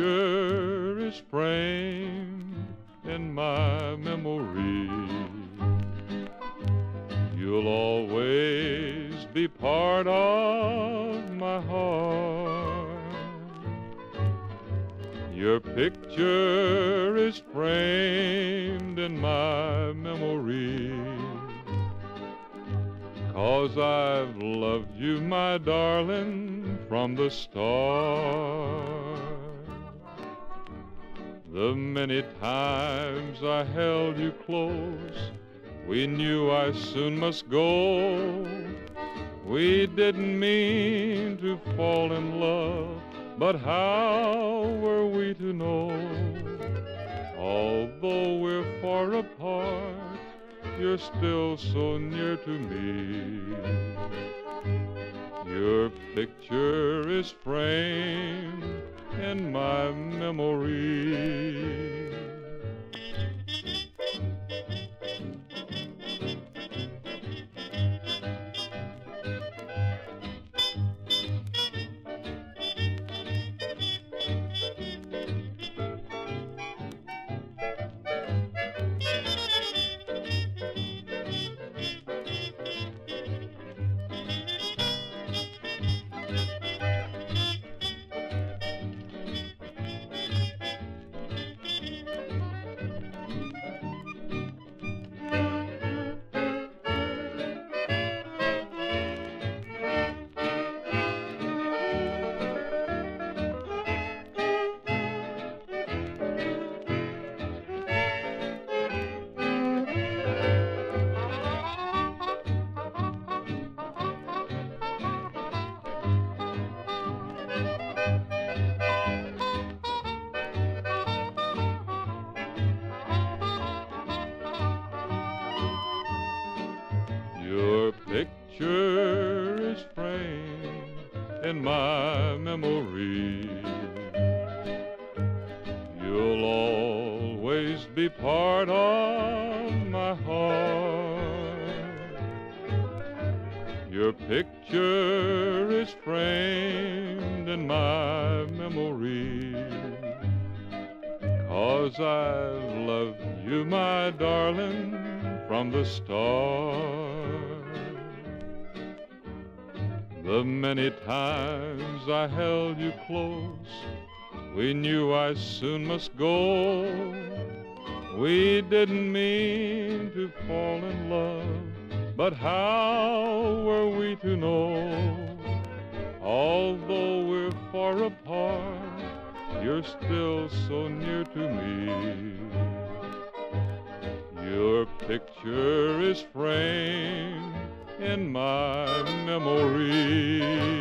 picture is framed in my memory. You'll always be part of my heart. Your picture is framed in my memory. Cause I've loved you, my darling, from the start. The many times I held you close, we knew I soon must go. We didn't mean to fall in love, but how were we to know? Although we're far apart, you're still so near to me. Your picture is framed in my memory. You'll always be part of my heart. Your picture is framed in my memory. Cause I've loved you, my darling, from the start. The many times I held you close, we knew I soon must go. We didn't mean to fall in love, but how were we to know? Although we're far apart, you're still so near to me. Your picture is framed in my memory.